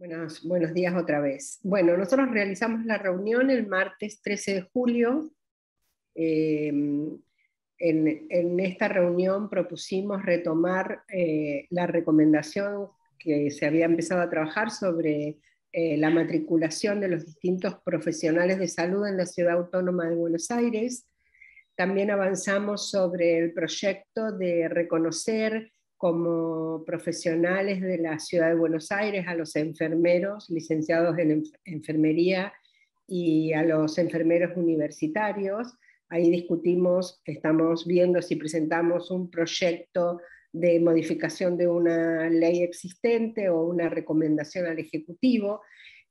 Buenos, buenos días otra vez. Bueno, nosotros realizamos la reunión el martes 13 de julio. Eh, en, esta reunión propusimos retomar eh, la recomendación que se había empezado a trabajar sobre eh, la matriculación de los distintos profesionales de salud en la Ciudad Autónoma de Buenos Aires. También avanzamos sobre el proyecto de reconocer como profesionales de la ciudad de Buenos Aires, a los enfermeros licenciados en enfermería y a los enfermeros universitarios. Ahí discutimos, estamos viendo si presentamos un proyecto de modificación de una ley existente o una recomendación al Ejecutivo.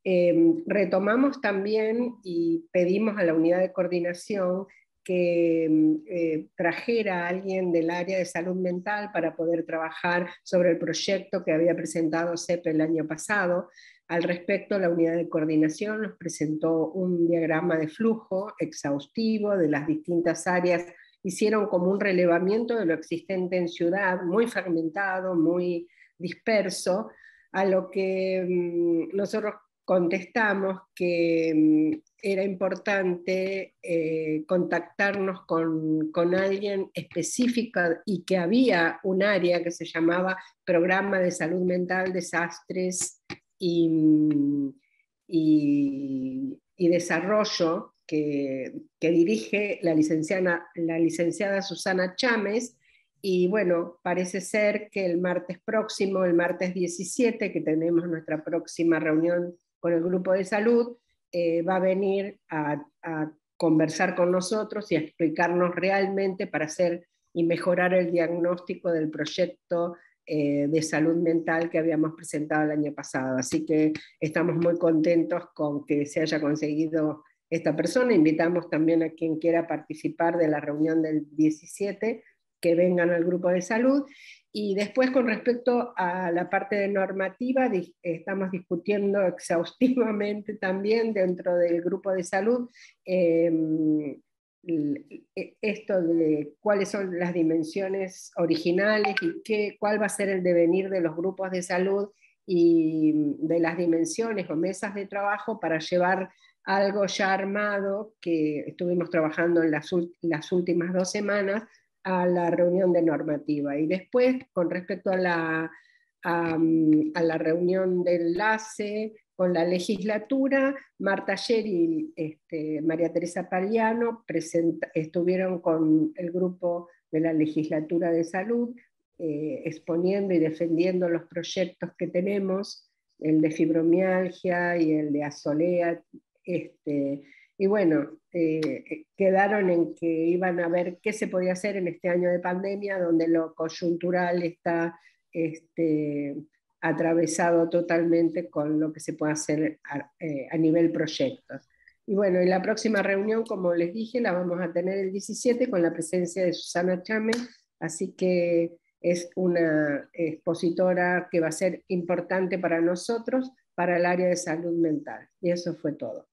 Eh, retomamos también y pedimos a la unidad de coordinación que mm, eh, trajera a alguien del área de salud mental para poder trabajar sobre el proyecto que había presentado CEP el año pasado. Al respecto, la unidad de coordinación nos presentó un diagrama de flujo exhaustivo de las distintas áreas. Hicieron como un relevamiento de lo existente en ciudad, muy fragmentado, muy disperso, a lo que mm, nosotros contestamos que mm, era importante eh, contactarnos con, alguien específico y que había un área que se llamaba Programa de Salud Mental, Desastres y, mm, Desarrollo, que, que, dirige la licenciada, la licenciada Susana Chámez. Y bueno, parece ser que el martes próximo, el martes 17, que tenemos nuestra próxima reunión con el grupo de salud, eh, va a venir a, conversar con nosotros y a explicarnos realmente para hacer y mejorar el diagnóstico del proyecto eh, de salud mental que habíamos presentado el año pasado. Así que estamos muy contentos con que se haya conseguido esta persona. Invitamos también a quien quiera participar de la reunión del 17 que vengan al grupo de salud. Y después, con respecto a la parte de normativa, estamos discutiendo exhaustivamente también dentro del grupo de salud em, e, esto de cuáles son las dimensiones originales y qué, cuál va a ser el devenir de los grupos de salud y de las dimensiones o mesas de trabajo para llevar algo ya armado que estuvimos trabajando en las, las últimas dos semanas a la reunión de normativa. Y después, con respecto a la, a, la reunión de enlace con la legislatura, Marta Ayer y este, María Teresa Paliano estuvieron con el grupo de la legislatura de salud eh, exponiendo y defendiendo los proyectos que tenemos, el de fibromialgia y el de asolea, este, y bueno, eh, quedaron en que iban a ver qué se podía hacer en este año de pandemia, donde lo coyuntural está este, atravesado totalmente con lo que se puede hacer a, eh, nivel proyectos. Y bueno, y la próxima reunión, como les dije, la vamos a tener el 17 con la presencia de Susana Chame, así que es una expositora que va a ser importante para nosotros, para el área de salud mental. Y eso fue todo.